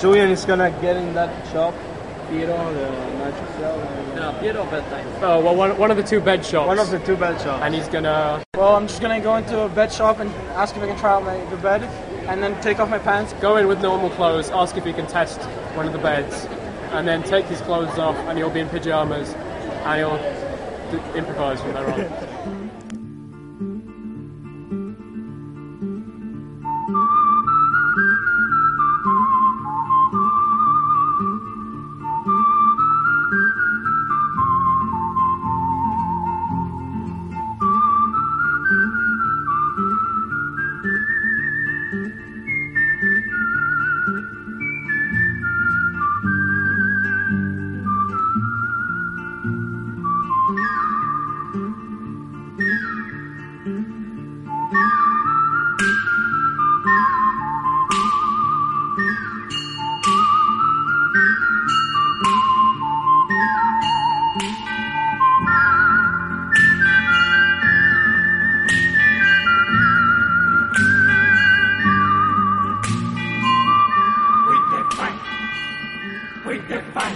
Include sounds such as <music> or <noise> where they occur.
Julian is gonna get in that shop, Piero, the magic shop. No, Piero bedtime. Oh, well, one, one of the two bed shops. One of the two bed shops. And he's gonna. Well, I'm just gonna go into a bed shop and ask if I can try out my, the bed, and then take off my pants. Go in with normal clothes, ask if he can test one of the beds, and then take his clothes off, and he'll be in pajamas, and he'll d- improvise from there on. <laughs> with the fun.